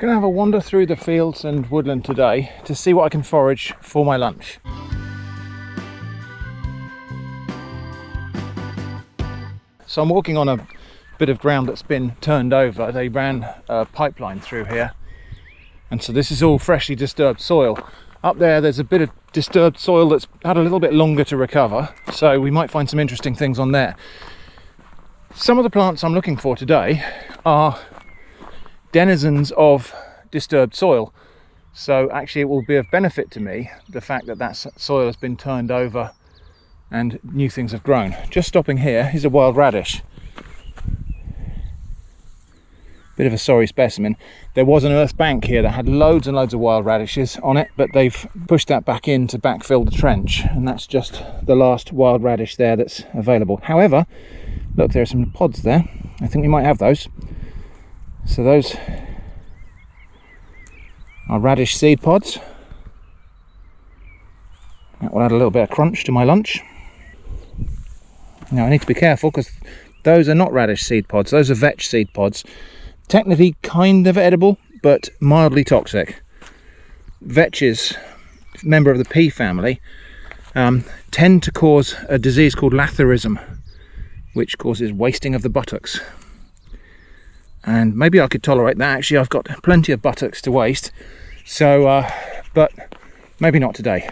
To have a wander through the fields and woodland today to see what I can forage for my lunch. So I'm walking on a bit of ground that's been turned over. They ran a pipeline through here. And so this is all freshly disturbed soil. Up there, there's a bit of disturbed soil that's had a little bit longer to recover. So we might find some interesting things on there. Some of the plants I'm looking for today are denizens of disturbed soil. So actually it will be of benefit to me, the fact that that soil has been turned over and new things have grown. Just stopping here is a wild radish. Bit of a sorry specimen. There was an earth bank here that had loads and loads of wild radishes on it, but they've pushed that back in to backfill the trench, and that's just the last wild radish there that's available. However, look, there are some pods there. I think we might have those. So those are radish seed pods. That will add a little bit of crunch to my lunch. Now I need to be careful because those are not radish seed pods, those are vetch seed pods. Technically kind of edible, but mildly toxic. Vetches, member of the pea family, um, tend to cause a disease called lathyrism, which causes wasting of the buttocks and maybe I could tolerate that. Actually, I've got plenty of buttocks to waste, so uh, but maybe not today.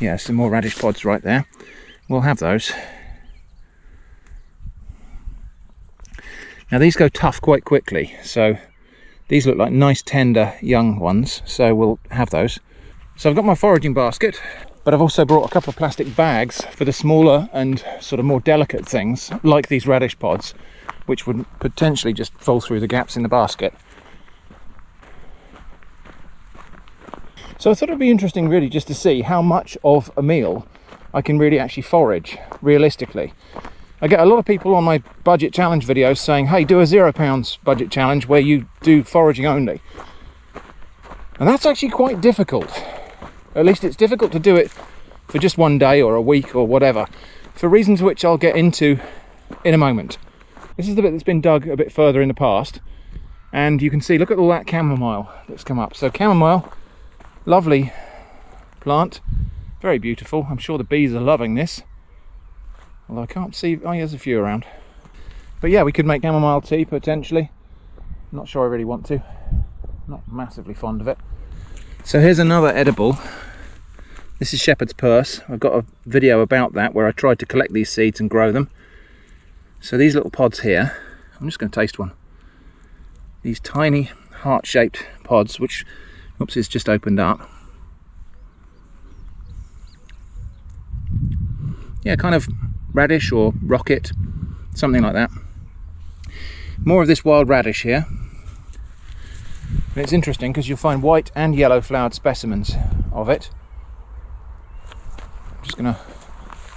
Yeah, some more radish pods right there. We'll have those. Now these go tough quite quickly, so these look like nice tender young ones, so we'll have those. So I've got my foraging basket, but I've also brought a couple of plastic bags for the smaller and sort of more delicate things, like these radish pods which would potentially just fall through the gaps in the basket. So I thought it'd be interesting really just to see how much of a meal I can really actually forage realistically. I get a lot of people on my budget challenge videos saying, hey, do a zero pounds budget challenge where you do foraging only. And that's actually quite difficult. At least it's difficult to do it for just one day or a week or whatever, for reasons which I'll get into in a moment. This is the bit that's been dug a bit further in the past. And you can see, look at all that chamomile that's come up. So chamomile, lovely plant, very beautiful. I'm sure the bees are loving this. Although I can't see, oh, there's a few around. But yeah, we could make chamomile tea potentially. Not sure I really want to. Not massively fond of it. So here's another edible. This is shepherd's purse. I've got a video about that where I tried to collect these seeds and grow them. So these little pods here, I'm just going to taste one. These tiny heart-shaped pods, which, oops, it's just opened up. Yeah, kind of radish or rocket, something like that. More of this wild radish here. And it's interesting because you'll find white and yellow flowered specimens of it. I'm just going to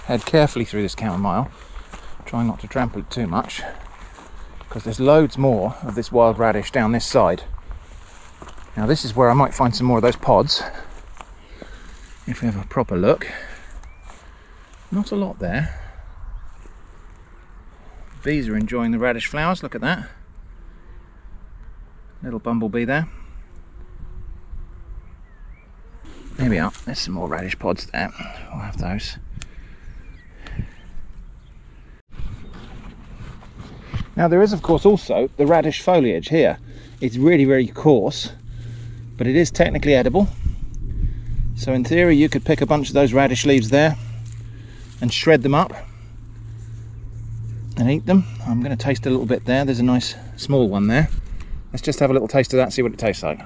head carefully through this chamomile trying not to trample it too much because there's loads more of this wild radish down this side. Now this is where I might find some more of those pods if we have a proper look. Not a lot there. Bees are enjoying the radish flowers, look at that. Little bumblebee there. There we are, there's some more radish pods there. We'll have those. Now there is of course also the radish foliage here. It's really, really coarse, but it is technically edible. So in theory you could pick a bunch of those radish leaves there and shred them up and eat them. I'm going to taste a little bit there. There's a nice small one there. Let's just have a little taste of that see what it tastes like.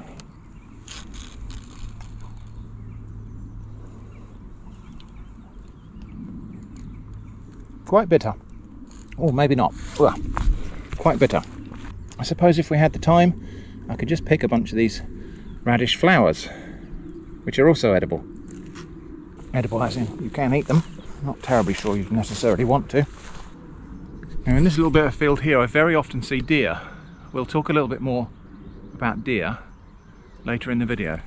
Quite bitter. Or maybe not. Ugh quite bitter. I suppose if we had the time, I could just pick a bunch of these radish flowers, which are also edible. Edible as in you can eat them. Not terribly sure you necessarily want to. Now in this little bit of field here, I very often see deer. We'll talk a little bit more about deer later in the video.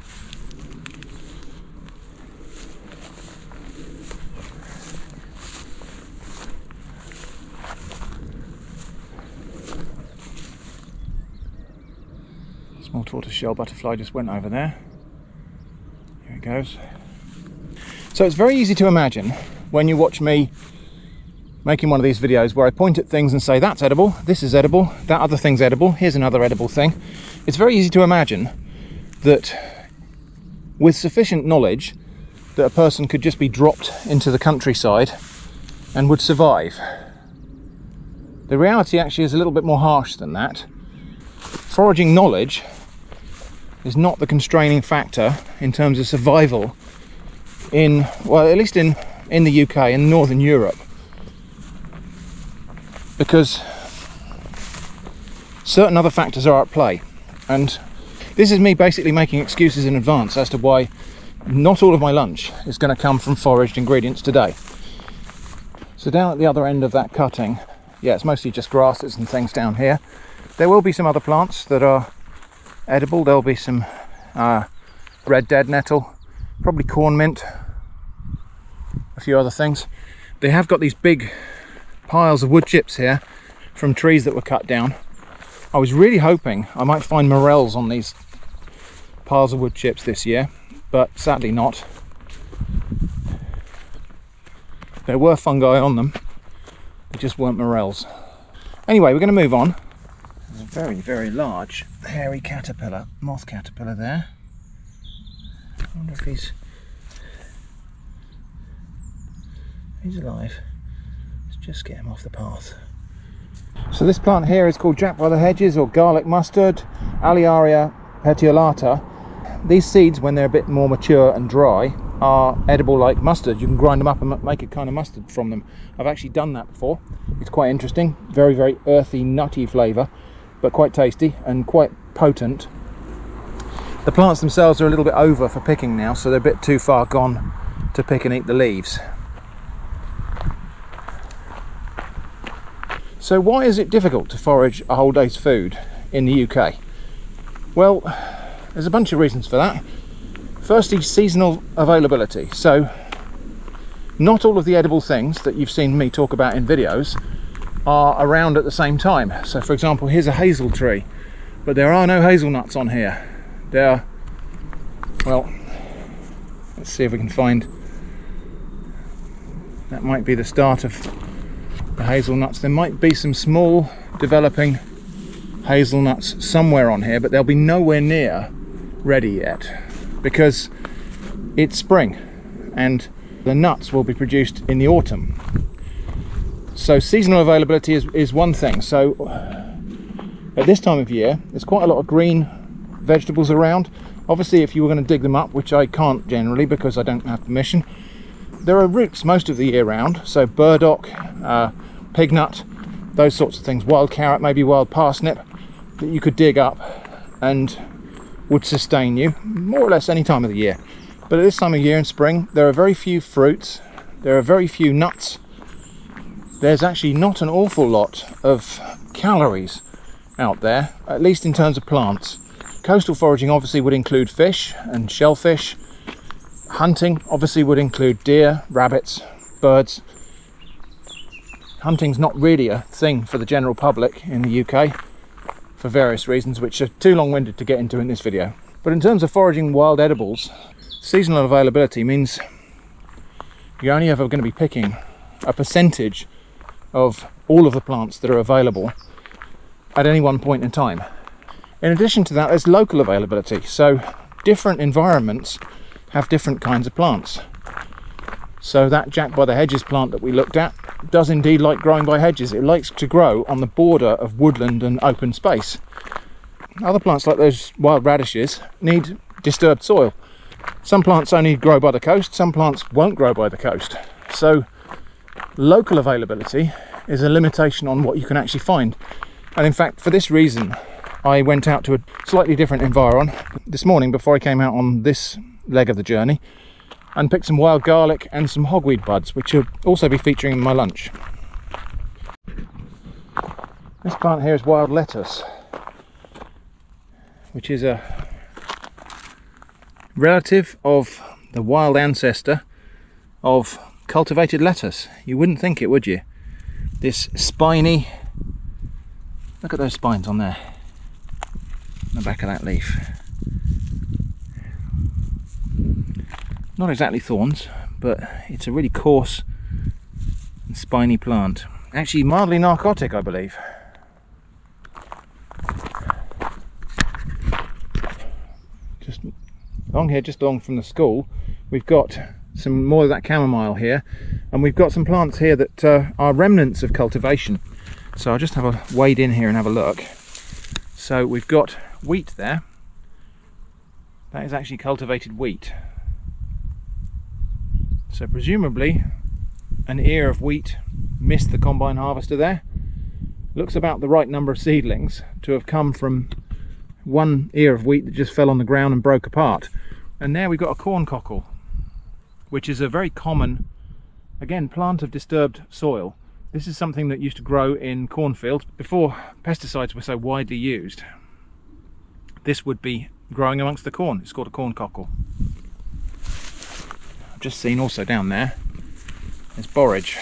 Small tortoiseshell butterfly just went over there. Here it goes. So it's very easy to imagine when you watch me making one of these videos where I point at things and say, that's edible, this is edible, that other thing's edible, here's another edible thing. It's very easy to imagine that with sufficient knowledge that a person could just be dropped into the countryside and would survive. The reality actually is a little bit more harsh than that. Foraging knowledge is not the constraining factor in terms of survival in, well, at least in, in the UK in Northern Europe. Because certain other factors are at play. And this is me basically making excuses in advance as to why not all of my lunch is going to come from foraged ingredients today. So down at the other end of that cutting, yeah, it's mostly just grasses and things down here. There will be some other plants that are edible. There'll be some uh, red dead nettle, probably corn mint, a few other things. They have got these big piles of wood chips here from trees that were cut down. I was really hoping I might find morels on these piles of wood chips this year, but sadly not. There were fungi on them, they just weren't morels. Anyway, we're going to move on. There's a very, very large hairy caterpillar, moth caterpillar there. I wonder if he's he's alive. Let's just get him off the path. So this plant here is called Jack by the Hedges or garlic mustard, Alliaria petiolata. These seeds, when they're a bit more mature and dry, are edible like mustard. You can grind them up and make a kind of mustard from them. I've actually done that before. It's quite interesting. Very, very earthy, nutty flavour, but quite tasty and quite potent. The plants themselves are a little bit over for picking now, so they're a bit too far gone to pick and eat the leaves. So why is it difficult to forage a whole day's food in the UK? Well, there's a bunch of reasons for that. Firstly, seasonal availability. So not all of the edible things that you've seen me talk about in videos are around at the same time. So for example, here's a hazel tree, but there are no hazelnuts on here. There are, well, let's see if we can find, that might be the start of the hazelnuts. There might be some small developing hazelnuts somewhere on here, but they'll be nowhere near ready yet because it's spring and the nuts will be produced in the autumn. So seasonal availability is, is one thing. So at this time of year, there's quite a lot of green vegetables around. Obviously, if you were going to dig them up, which I can't generally because I don't have permission, there are roots most of the year round. So burdock, uh, pignut, those sorts of things, wild carrot, maybe wild parsnip, that you could dig up and would sustain you more or less any time of the year. But at this time of year in spring, there are very few fruits, there are very few nuts. There's actually not an awful lot of calories out there, at least in terms of plants. Coastal foraging obviously would include fish and shellfish. Hunting obviously would include deer, rabbits, birds, hunting's not really a thing for the general public in the UK for various reasons which are too long-winded to get into in this video. But in terms of foraging wild edibles, seasonal availability means you're only ever going to be picking a percentage of all of the plants that are available at any one point in time. In addition to that, there's local availability. So different environments have different kinds of plants. So that Jack by the Hedges plant that we looked at does indeed like growing by hedges. It likes to grow on the border of woodland and open space. Other plants like those wild radishes need disturbed soil. Some plants only grow by the coast, some plants won't grow by the coast. So local availability is a limitation on what you can actually find. And in fact, for this reason, I went out to a slightly different environ this morning before I came out on this leg of the journey and picked some wild garlic and some hogweed buds, which will also be featuring in my lunch. This plant here is wild lettuce, which is a relative of the wild ancestor of cultivated lettuce. You wouldn't think it, would you? This spiny, look at those spines on there. The the back of that leaf. Not exactly thorns, but it's a really coarse and spiny plant. Actually mildly narcotic, I believe. Just along here, just along from the school, we've got some more of that chamomile here, and we've got some plants here that uh, are remnants of cultivation. So I'll just have a wade in here and have a look. So we've got wheat there. That is actually cultivated wheat. So presumably an ear of wheat missed the combine harvester there. Looks about the right number of seedlings to have come from one ear of wheat that just fell on the ground and broke apart. And there we've got a corn cockle, which is a very common, again, plant of disturbed soil. This is something that used to grow in cornfields before pesticides were so widely used. This would be growing amongst the corn. It's called a corn cockle I've just seen also down there, there is borage.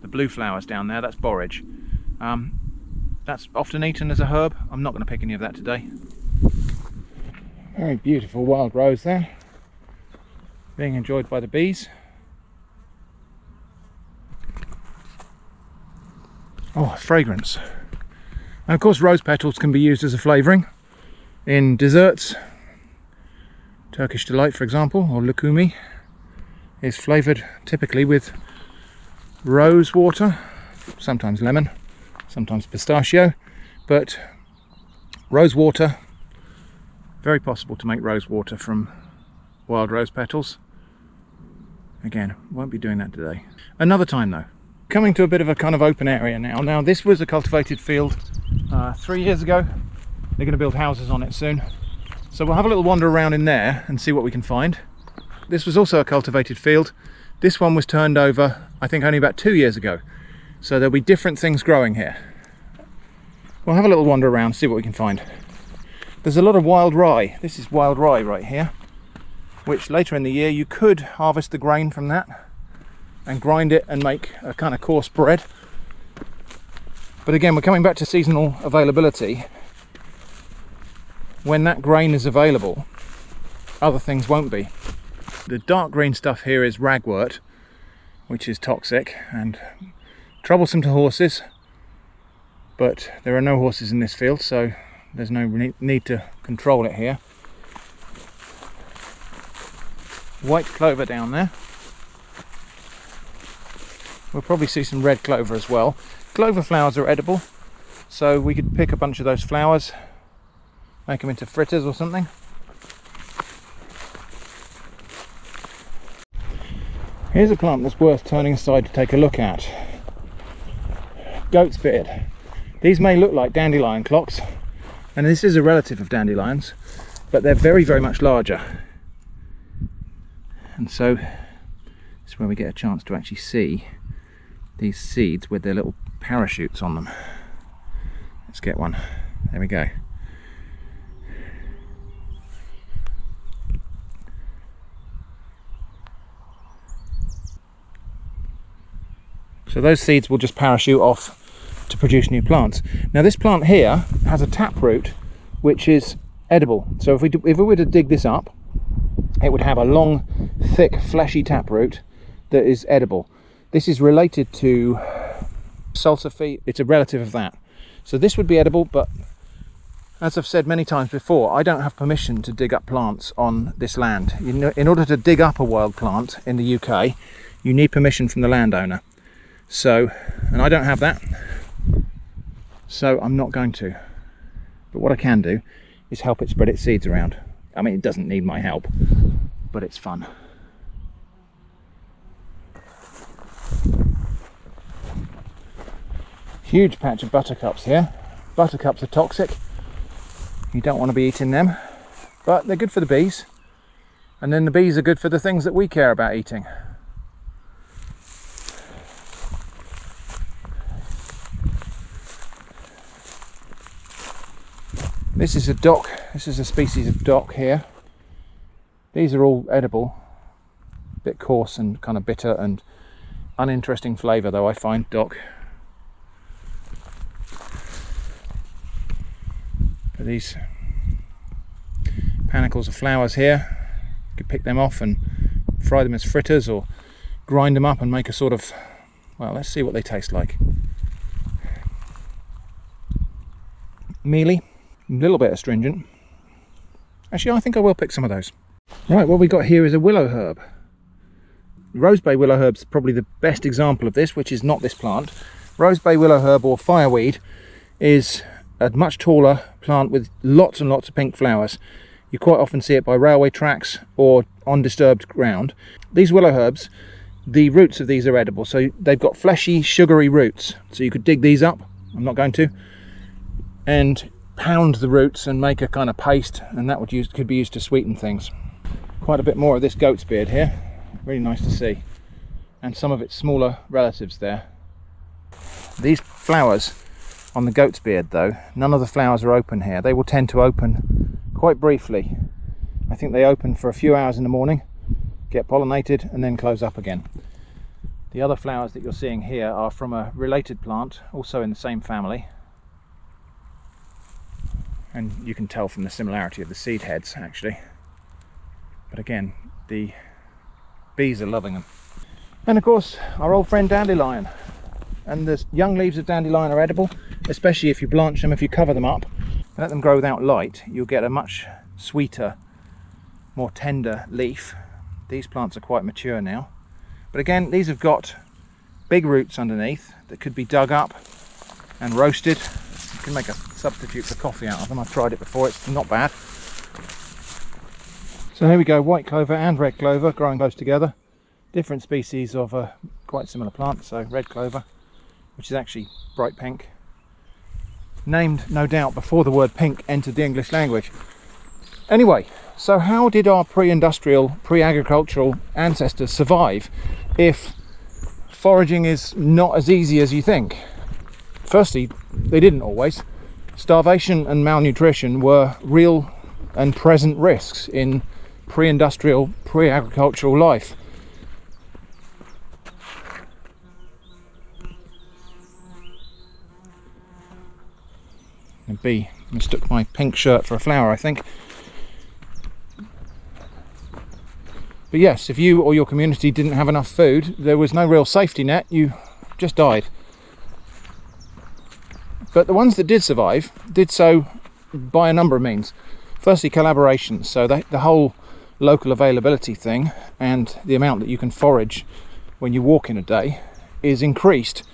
The blue flowers down there, that's borage. Um, that's often eaten as a herb. I'm not going to pick any of that today. Very beautiful wild rose there. Being enjoyed by the bees. Oh, fragrance. And of course rose petals can be used as a flavouring in desserts, Turkish Delight, for example, or Lukumi, is flavoured typically with rose water, sometimes lemon, sometimes pistachio, but rose water, very possible to make rose water from wild rose petals. Again, won't be doing that today. Another time though. Coming to a bit of a kind of open area now. Now this was a cultivated field uh, three years ago. They're going to build houses on it soon. So we'll have a little wander around in there and see what we can find. This was also a cultivated field. This one was turned over, I think only about two years ago. So there'll be different things growing here. We'll have a little wander around, see what we can find. There's a lot of wild rye. This is wild rye right here, which later in the year you could harvest the grain from that and grind it and make a kind of coarse bread. But again, we're coming back to seasonal availability when that grain is available, other things won't be. The dark green stuff here is ragwort, which is toxic and troublesome to horses, but there are no horses in this field, so there's no need to control it here. White clover down there. We'll probably see some red clover as well. Clover flowers are edible, so we could pick a bunch of those flowers make them into fritters or something. Here's a plant that's worth turning aside to take a look at. Goat's beard. These may look like dandelion clocks, and this is a relative of dandelions, but they're very, very much larger. And so, this is where we get a chance to actually see these seeds with their little parachutes on them. Let's get one. There we go. So those seeds will just parachute off to produce new plants. Now this plant here has a taproot which is edible. So if we, do, if we were to dig this up, it would have a long, thick, fleshy taproot that is edible. This is related to salsify. It's a relative of that. So this would be edible, but as I've said many times before, I don't have permission to dig up plants on this land. In order to dig up a wild plant in the UK, you need permission from the landowner. So, and I don't have that, so I'm not going to. But what I can do is help it spread its seeds around. I mean, it doesn't need my help, but it's fun. Huge patch of buttercups here. Buttercups are toxic. You don't want to be eating them, but they're good for the bees. And then the bees are good for the things that we care about eating. This is a dock. This is a species of dock here. These are all edible. A bit coarse and kind of bitter and uninteresting flavour though I find dock. But these panicles of flowers here, you could pick them off and fry them as fritters or grind them up and make a sort of, well, let's see what they taste like. Mealy, a little bit astringent. Actually, I think I will pick some of those. Right, what we got here is a willow herb. Rosebay willow herb is probably the best example of this, which is not this plant. Rosebay willow herb or fireweed is a much taller plant with lots and lots of pink flowers. You quite often see it by railway tracks or on disturbed ground. These willow herbs, the roots of these are edible, so they've got fleshy, sugary roots. So you could dig these up, I'm not going to, and pound the roots and make a kind of paste, and that would use could be used to sweeten things. Quite a bit more of this goat's beard here, really nice to see, and some of its smaller relatives there. These flowers on the goat's beard though, none of the flowers are open here. They will tend to open quite briefly. I think they open for a few hours in the morning, get pollinated and then close up again. The other flowers that you're seeing here are from a related plant, also in the same family. And you can tell from the similarity of the seed heads actually. But again, the bees are loving them. And of course, our old friend dandelion. And the young leaves of dandelion are edible especially if you blanch them, if you cover them up, let them grow without light, you'll get a much sweeter, more tender leaf. These plants are quite mature now. But again, these have got big roots underneath that could be dug up and roasted. Can make a substitute for coffee out of them. I've tried it before, it's not bad. So here we go, white clover and red clover growing close together. Different species of a quite similar plant, so red clover, which is actually bright pink, named no doubt before the word pink entered the English language. Anyway, so how did our pre-industrial, pre-agricultural ancestors survive if foraging is not as easy as you think? Firstly, they didn't always. Starvation and malnutrition were real and present risks in pre-industrial, pre-agricultural life. And B mistook my pink shirt for a flower, I think. But yes, if you or your community didn't have enough food, there was no real safety net, you just died. But the ones that did survive did so by a number of means. Firstly, collaboration. So the, the whole local availability thing and the amount that you can forage when you walk in a day is increased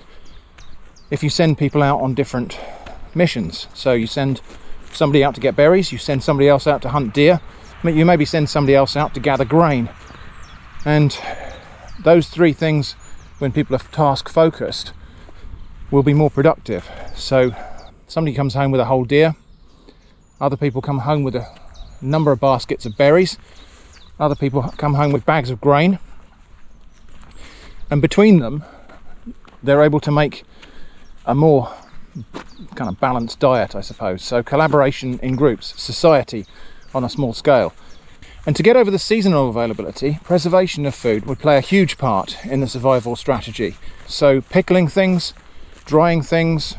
if you send people out on different missions. So you send somebody out to get berries, you send somebody else out to hunt deer, you maybe send somebody else out to gather grain. And those three things, when people are task focused, will be more productive. So somebody comes home with a whole deer, other people come home with a number of baskets of berries, other people come home with bags of grain, and between them, they're able to make a more kind of balanced diet, I suppose. So collaboration in groups, society on a small scale. And to get over the seasonal availability, preservation of food would play a huge part in the survival strategy. So pickling things, drying things,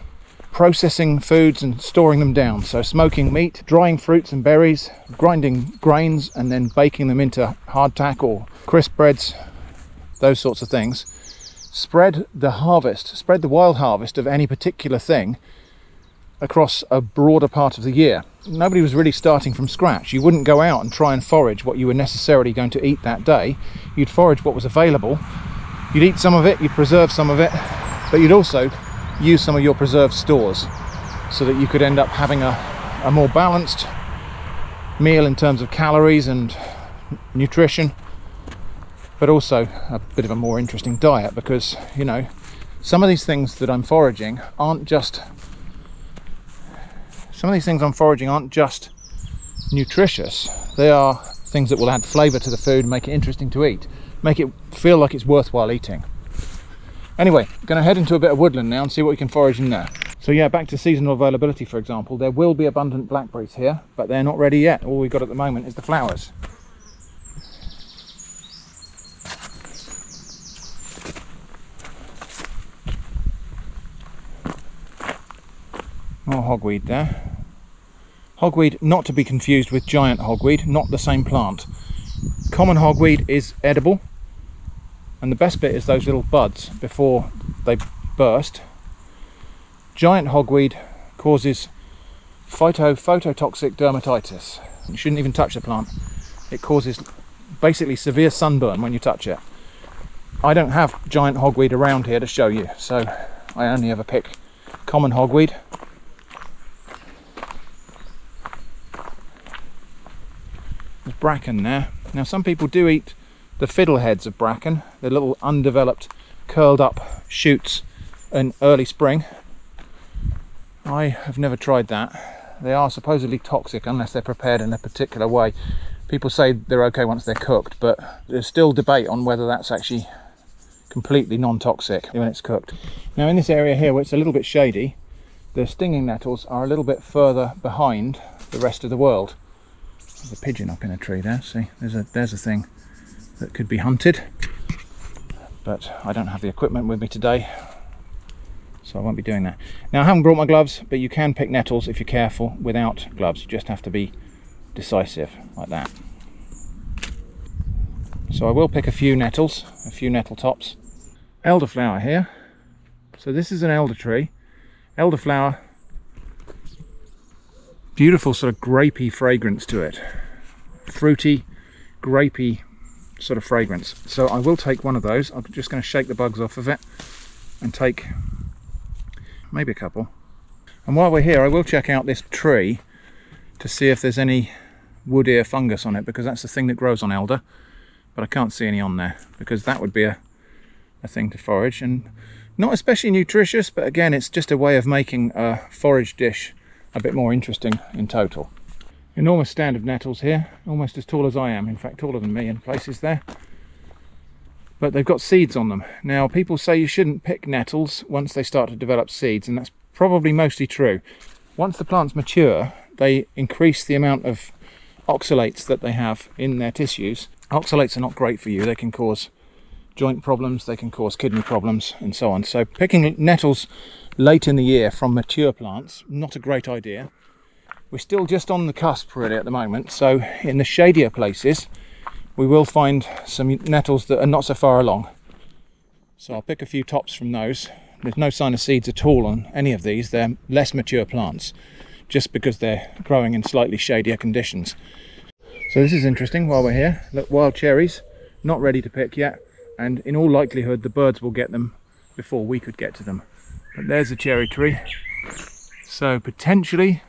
processing foods and storing them down. So smoking meat, drying fruits and berries, grinding grains and then baking them into hardtack or crisp breads, those sorts of things. Spread the harvest, spread the wild harvest of any particular thing across a broader part of the year. Nobody was really starting from scratch. You wouldn't go out and try and forage what you were necessarily going to eat that day. You'd forage what was available. You'd eat some of it, you'd preserve some of it, but you'd also use some of your preserved stores so that you could end up having a, a more balanced meal in terms of calories and nutrition, but also a bit of a more interesting diet because, you know, some of these things that I'm foraging aren't just some of these things I'm foraging aren't just nutritious, they are things that will add flavour to the food, make it interesting to eat, make it feel like it's worthwhile eating. Anyway, going to head into a bit of woodland now and see what we can forage in there. So yeah, back to seasonal availability, for example, there will be abundant blackberries here, but they're not ready yet. All we've got at the moment is the flowers. More hogweed there. Hogweed not to be confused with giant hogweed, not the same plant. Common hogweed is edible and the best bit is those little buds before they burst. Giant hogweed causes phyto phototoxic dermatitis. You shouldn't even touch the plant. It causes basically severe sunburn when you touch it. I don't have giant hogweed around here to show you, so I only ever pick common hogweed. There's bracken there. Now some people do eat the fiddleheads of bracken, the little undeveloped curled up shoots in early spring. I have never tried that. They are supposedly toxic unless they're prepared in a particular way. People say they're okay once they're cooked, but there's still debate on whether that's actually completely non-toxic when it's cooked. Now in this area here where it's a little bit shady, the stinging nettles are a little bit further behind the rest of the world. There's a pigeon up in a tree there, see, there's a, there's a thing that could be hunted but I don't have the equipment with me today so I won't be doing that. Now I haven't brought my gloves but you can pick nettles if you're careful without gloves you just have to be decisive like that. So I will pick a few nettles, a few nettle tops. Elderflower here. So this is an elder tree. Elderflower, beautiful sort of grapey fragrance to it. Fruity, grapey sort of fragrance. So I will take one of those. I'm just going to shake the bugs off of it and take maybe a couple. And while we're here, I will check out this tree to see if there's any wood ear fungus on it because that's the thing that grows on elder. But I can't see any on there because that would be a, a thing to forage and not especially nutritious, but again, it's just a way of making a forage dish a bit more interesting in total. Enormous stand of nettles here, almost as tall as I am, in fact taller than me in places there. But they've got seeds on them. Now people say you shouldn't pick nettles once they start to develop seeds and that's probably mostly true. Once the plants mature, they increase the amount of oxalates that they have in their tissues. Oxalates are not great for you, they can cause joint problems, they can cause kidney problems and so on. So picking nettles late in the year from mature plants, not a great idea. We're still just on the cusp really at the moment, so in the shadier places we will find some nettles that are not so far along. So I'll pick a few tops from those. There's no sign of seeds at all on any of these, they're less mature plants, just because they're growing in slightly shadier conditions. So this is interesting while we're here. Look, wild cherries, not ready to pick yet, and in all likelihood the birds will get them before we could get to them. But there's a cherry tree. So potentially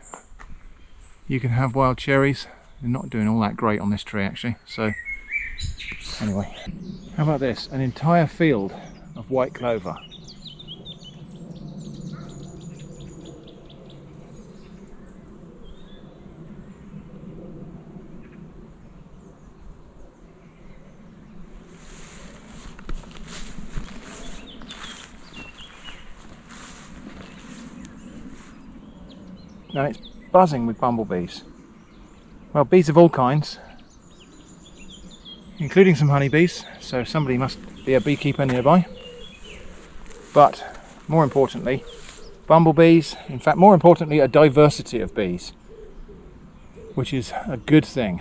you can have wild cherries. They're not doing all that great on this tree actually. So anyway, how about this? An entire field of white clover. Now it's buzzing with bumblebees. Well, bees of all kinds, including some honeybees, so somebody must be a beekeeper nearby. But more importantly, bumblebees, in fact, more importantly, a diversity of bees, which is a good thing.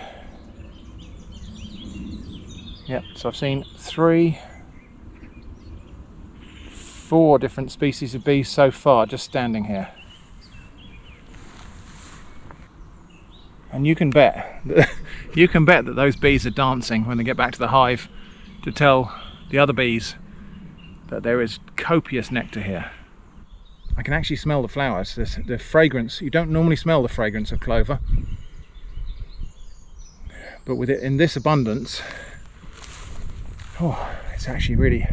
Yep, so I've seen three, four different species of bees so far just standing here. And you can bet that, you can bet that those bees are dancing when they get back to the hive to tell the other bees that there is copious nectar here. I can actually smell the flowers, There's the fragrance. You don't normally smell the fragrance of clover, but with it in this abundance, oh, it's actually really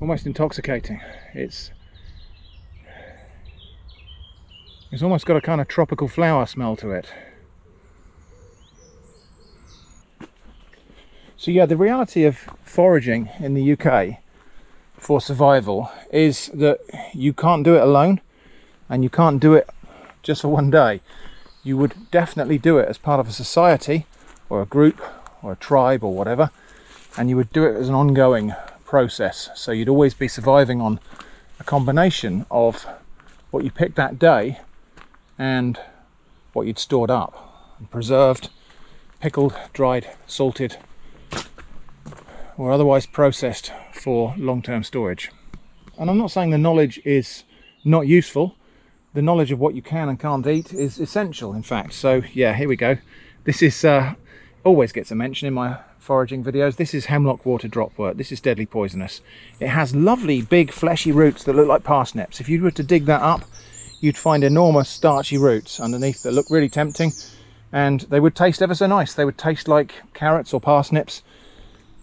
almost intoxicating. It's it's almost got a kind of tropical flower smell to it. So yeah, the reality of foraging in the UK for survival is that you can't do it alone and you can't do it just for one day. You would definitely do it as part of a society or a group or a tribe or whatever and you would do it as an ongoing process. So you'd always be surviving on a combination of what you picked that day and what you'd stored up, preserved, pickled, dried, salted, or otherwise processed for long-term storage. And I'm not saying the knowledge is not useful. The knowledge of what you can and can't eat is essential, in fact. So yeah, here we go. This is uh, always gets a mention in my foraging videos. This is hemlock water dropwort. This is deadly poisonous. It has lovely big fleshy roots that look like parsnips. If you were to dig that up, you'd find enormous starchy roots underneath that look really tempting and they would taste ever so nice. They would taste like carrots or parsnips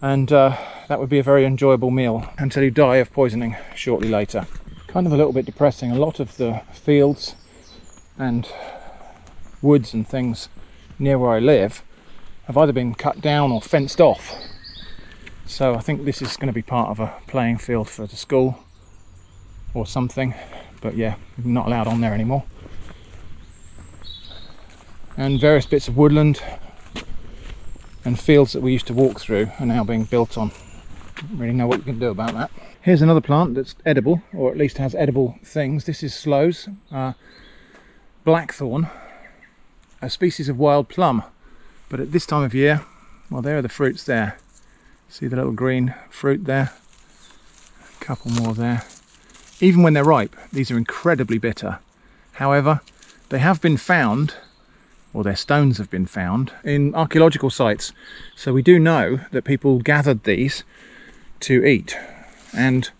and uh, that would be a very enjoyable meal until you die of poisoning shortly later. Kind of a little bit depressing. A lot of the fields and woods and things near where I live have either been cut down or fenced off. So I think this is going to be part of a playing field for the school or something. But yeah, not allowed on there anymore. And various bits of woodland and fields that we used to walk through are now being built on. Don't really know what you can do about that. Here's another plant that's edible, or at least has edible things. This is sloes, uh, blackthorn, a species of wild plum. But at this time of year, well, there are the fruits there. See the little green fruit there? A couple more there. Even when they're ripe, these are incredibly bitter. However, they have been found, or their stones have been found, in archaeological sites. So we do know that people gathered these to eat. And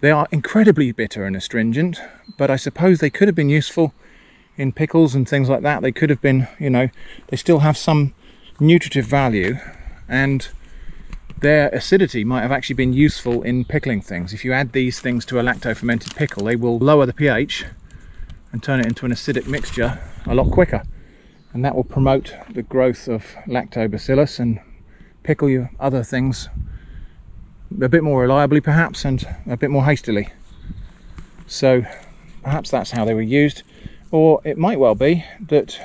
they are incredibly bitter and astringent, but I suppose they could have been useful in pickles and things like that. They could have been, you know, they still have some nutritive value and their acidity might have actually been useful in pickling things. If you add these things to a lacto-fermented pickle, they will lower the pH and turn it into an acidic mixture a lot quicker. And that will promote the growth of lactobacillus and pickle your other things a bit more reliably perhaps and a bit more hastily. So perhaps that's how they were used. Or it might well be that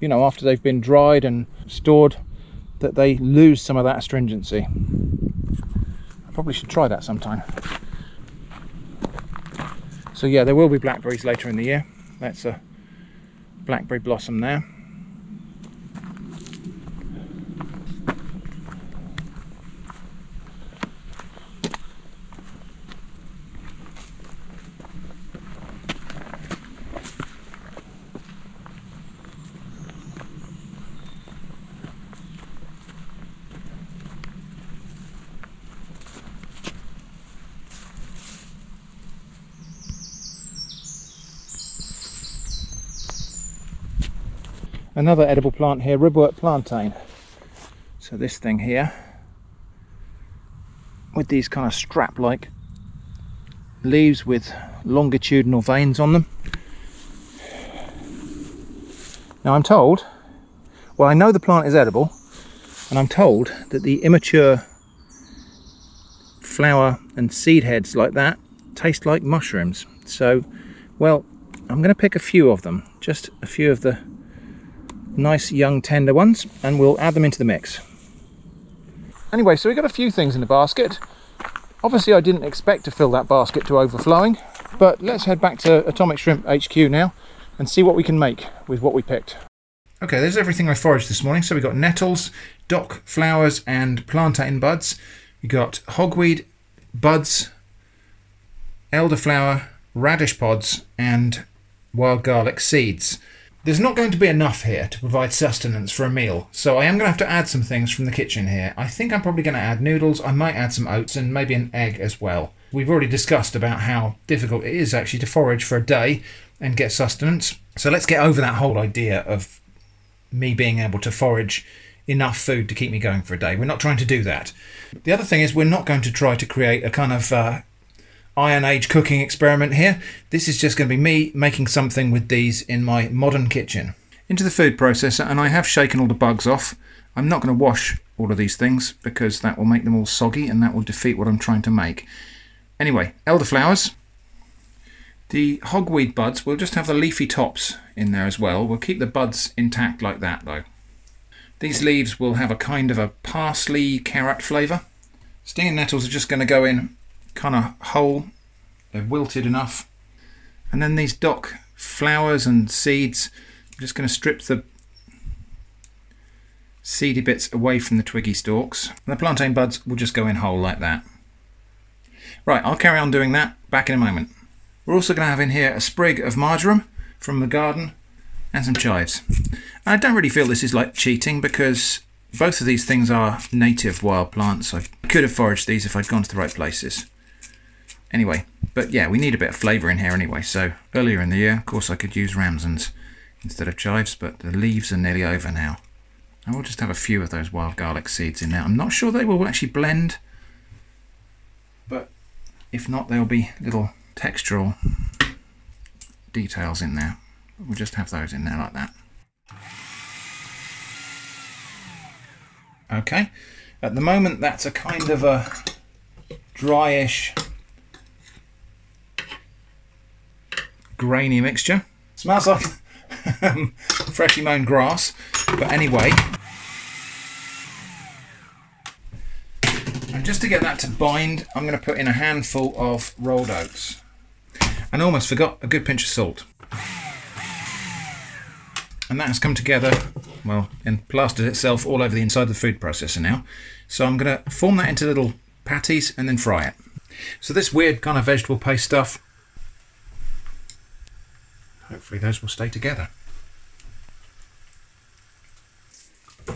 you know after they've been dried and stored that they lose some of that astringency. I probably should try that sometime. So yeah there will be blackberries later in the year. That's a blackberry blossom there another edible plant here, ribwort plantain. So this thing here, with these kind of strap-like leaves with longitudinal veins on them. Now I'm told, well I know the plant is edible, and I'm told that the immature flower and seed heads like that taste like mushrooms. So, well, I'm going to pick a few of them, just a few of the nice young tender ones and we'll add them into the mix. Anyway, so we got a few things in the basket. Obviously I didn't expect to fill that basket to overflowing, but let's head back to Atomic Shrimp HQ now and see what we can make with what we picked. Okay, there's everything I foraged this morning. So we got nettles, dock flowers and plantain buds. We got hogweed buds, elderflower, radish pods and wild garlic seeds. There's not going to be enough here to provide sustenance for a meal, so I am going to have to add some things from the kitchen here. I think I'm probably going to add noodles, I might add some oats and maybe an egg as well. We've already discussed about how difficult it is actually to forage for a day and get sustenance. So let's get over that whole idea of me being able to forage enough food to keep me going for a day. We're not trying to do that. The other thing is we're not going to try to create a kind of uh, Iron Age cooking experiment here. This is just going to be me making something with these in my modern kitchen. Into the food processor and I have shaken all the bugs off. I'm not going to wash all of these things because that will make them all soggy and that will defeat what I'm trying to make. Anyway, elderflowers. The hogweed buds, we'll just have the leafy tops in there as well. We'll keep the buds intact like that though. These leaves will have a kind of a parsley carrot flavour. Stinging nettles are just going to go in kind of whole. They're wilted enough. And then these dock flowers and seeds, I'm just going to strip the seedy bits away from the twiggy stalks. And the plantain buds will just go in whole like that. Right, I'll carry on doing that back in a moment. We're also going to have in here a sprig of marjoram from the garden and some chives. I don't really feel this is like cheating because both of these things are native wild plants. I could have foraged these if I'd gone to the right places. Anyway, but yeah, we need a bit of flavour in here anyway. So earlier in the year, of course, I could use ramsons instead of chives, but the leaves are nearly over now. I will just have a few of those wild garlic seeds in there. I'm not sure they will actually blend, but if not, there'll be little textural details in there. We'll just have those in there like that. Okay, at the moment that's a kind of a dryish, grainy mixture. Smells like um, freshly mown grass, but anyway. And just to get that to bind, I'm going to put in a handful of rolled oats. And almost forgot a good pinch of salt. And that has come together, well, and plastered itself all over the inside of the food processor now. So I'm going to form that into little patties and then fry it. So this weird kind of vegetable paste stuff, hopefully those will stay together.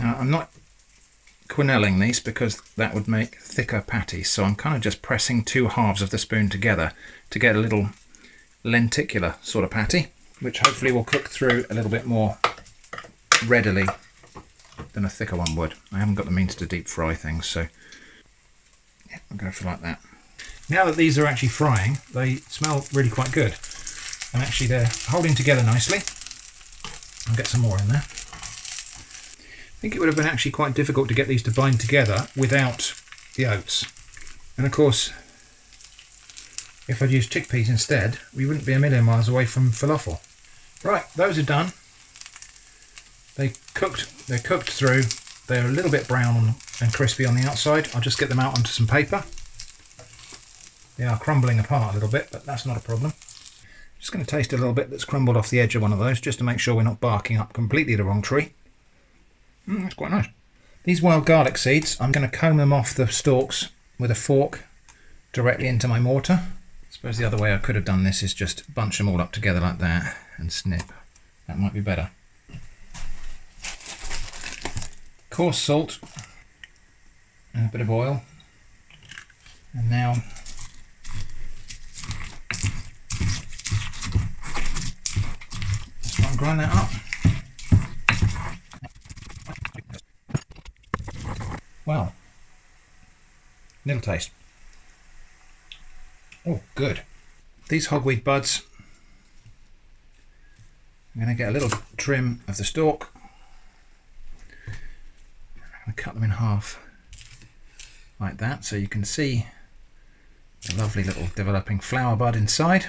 Now I'm not quenelling these because that would make thicker patties, so I'm kind of just pressing two halves of the spoon together to get a little lenticular sort of patty, which hopefully will cook through a little bit more readily than a thicker one would. I haven't got the means to deep fry things, so yeah, I'll go for like that. Now that these are actually frying, they smell really quite good. And actually they're holding together nicely. I'll get some more in there. I think it would have been actually quite difficult to get these to bind together without the oats. And of course, if I'd used chickpeas instead, we wouldn't be a million miles away from falafel. Right, those are done. They cooked, they're cooked through. They're a little bit brown and crispy on the outside. I'll just get them out onto some paper. They are crumbling apart a little bit, but that's not a problem. Just going to taste a little bit that's crumbled off the edge of one of those, just to make sure we're not barking up completely the wrong tree. Mm, that's quite nice. These wild garlic seeds, I'm going to comb them off the stalks with a fork directly into my mortar. I suppose the other way I could have done this is just bunch them all up together like that and snip. That might be better. Coarse salt a bit of oil. And now grind that up. Well, little taste. Oh, good. These hogweed buds, I'm going to get a little trim of the stalk. I'm going to cut them in half like that so you can see the lovely little developing flower bud inside.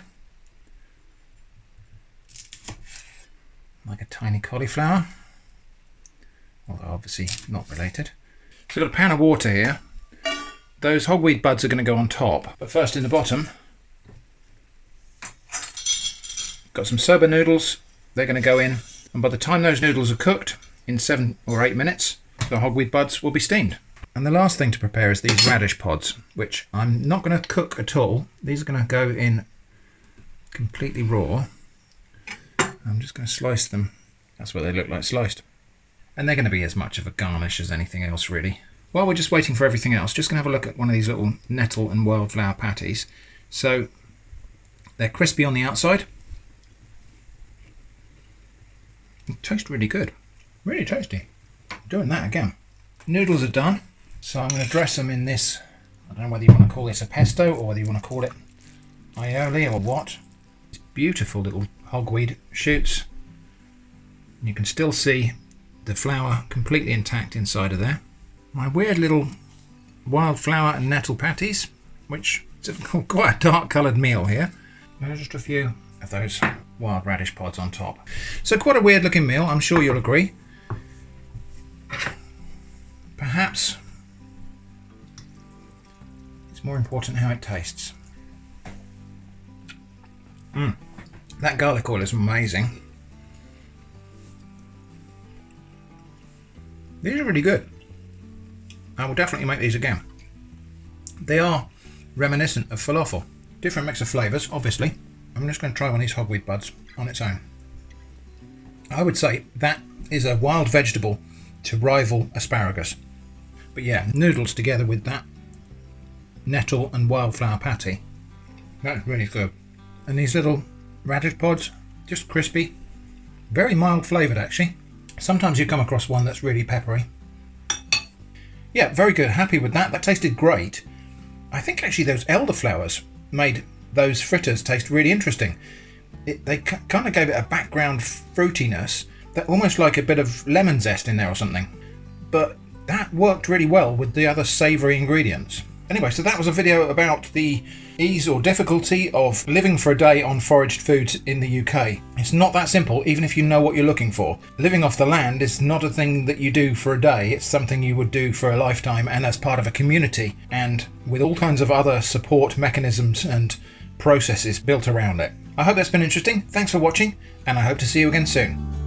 Like a tiny cauliflower, although obviously not related. So I've got a pan of water here. Those hogweed buds are going to go on top. But first in the bottom, got some soba noodles. They're going to go in. And by the time those noodles are cooked, in seven or eight minutes, the hogweed buds will be steamed. And the last thing to prepare is these radish pods, which I'm not going to cook at all. These are going to go in completely raw. I'm just going to slice them. That's what they look like sliced and they're going to be as much of a garnish as anything else really. While we're just waiting for everything else, just going to have a look at one of these little nettle and wildflower patties. So they're crispy on the outside. They taste really good, really tasty. Doing that again. Noodles are done, so I'm going to dress them in this, I don't know whether you want to call this a pesto or whether you want to call it aioli or what. It's beautiful little hogweed shoots. You can still see the flower completely intact inside of there. My weird little wildflower and nettle patties, which is quite a dark coloured meal here. There's just a few of those wild radish pods on top. So quite a weird looking meal, I'm sure you'll agree. Perhaps it's more important how it tastes. Mm, that garlic oil is amazing. These are really good. I will definitely make these again. They are reminiscent of falafel. Different mix of flavours, obviously. I'm just going to try one of these hogweed buds on its own. I would say that is a wild vegetable to rival asparagus. But yeah, noodles together with that nettle and wildflower patty. That's really good. And these little radish pods, just crispy. Very mild flavoured actually. Sometimes you come across one that's really peppery. Yeah, very good. Happy with that. That tasted great. I think actually those elderflowers made those fritters taste really interesting. It, they kind of gave it a background fruitiness that almost like a bit of lemon zest in there or something. But that worked really well with the other savoury ingredients. Anyway, so that was a video about the ease or difficulty of living for a day on foraged foods in the UK. It's not that simple, even if you know what you're looking for. Living off the land is not a thing that you do for a day, it's something you would do for a lifetime and as part of a community, and with all kinds of other support mechanisms and processes built around it. I hope that's been interesting, thanks for watching, and I hope to see you again soon.